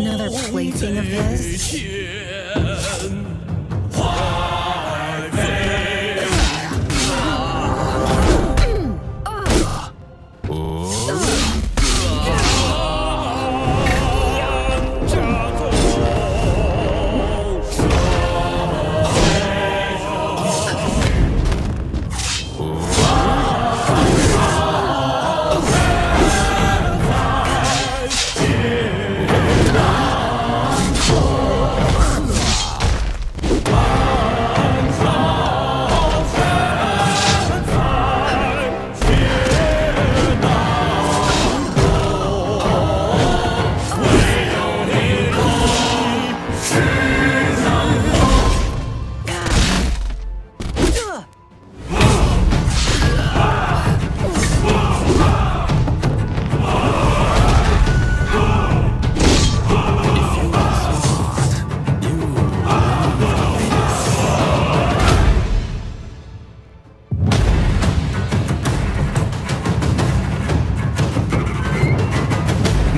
Another plating of this?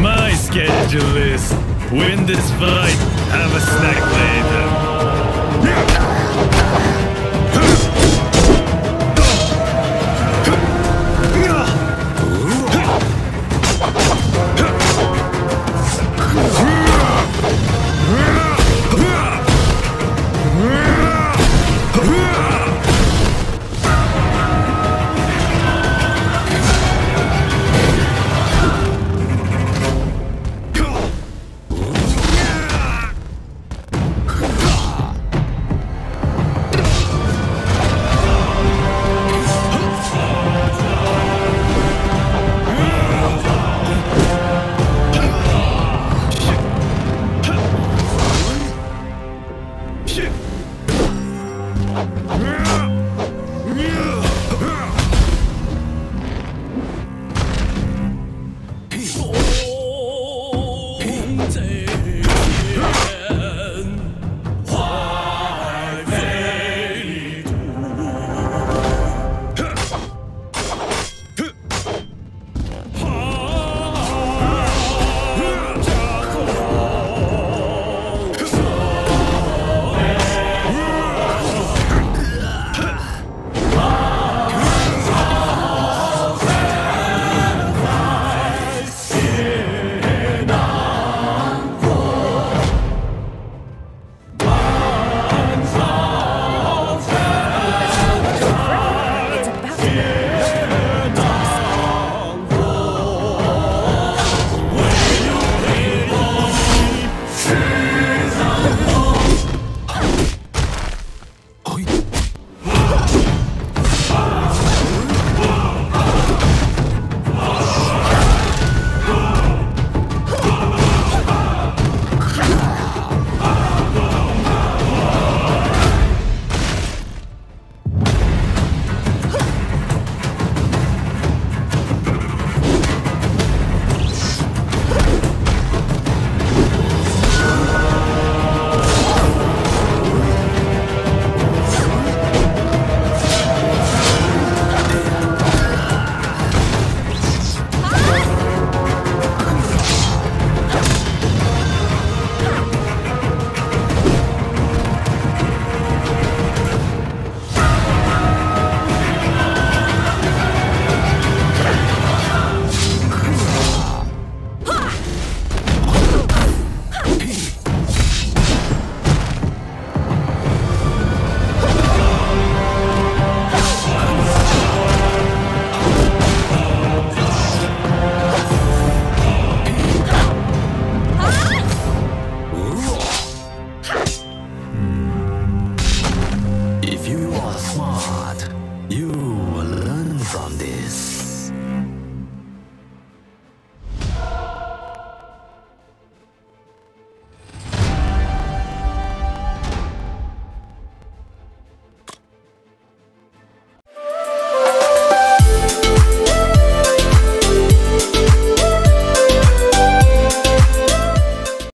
，My schedule is win this fight, have a snack later.